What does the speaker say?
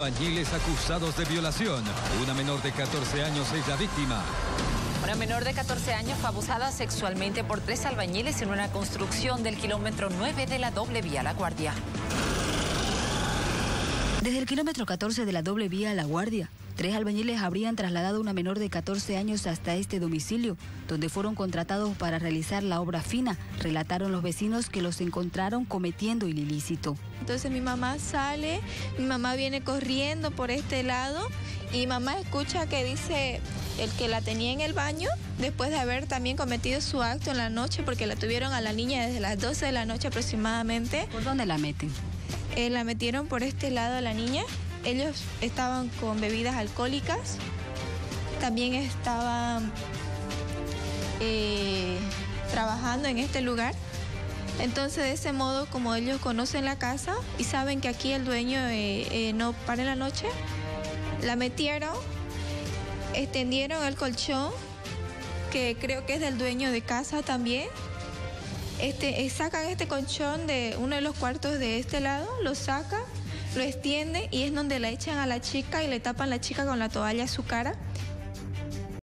Albañiles acusados de violación. Una menor de 14 años es la víctima. Una menor de 14 años fue abusada sexualmente por tres albañiles en una construcción del kilómetro 9 de la doble vía La Guardia. Desde el kilómetro 14 de la doble vía La Guardia, Tres albañiles habrían trasladado a una menor de 14 años hasta este domicilio, donde fueron contratados para realizar la obra fina, relataron los vecinos que los encontraron cometiendo el ilícito. Entonces mi mamá sale, mi mamá viene corriendo por este lado y mamá escucha que dice el que la tenía en el baño después de haber también cometido su acto en la noche porque la tuvieron a la niña desde las 12 de la noche aproximadamente. ¿Por dónde la meten? Eh, la metieron por este lado a la niña ellos estaban con bebidas alcohólicas, también estaban eh, trabajando en este lugar. Entonces de ese modo, como ellos conocen la casa y saben que aquí el dueño eh, no para en la noche, la metieron, extendieron el colchón, que creo que es del dueño de casa también. Este, sacan este colchón de uno de los cuartos de este lado, lo sacan lo extiende y es donde la echan a la chica y le tapan la chica con la toalla a su cara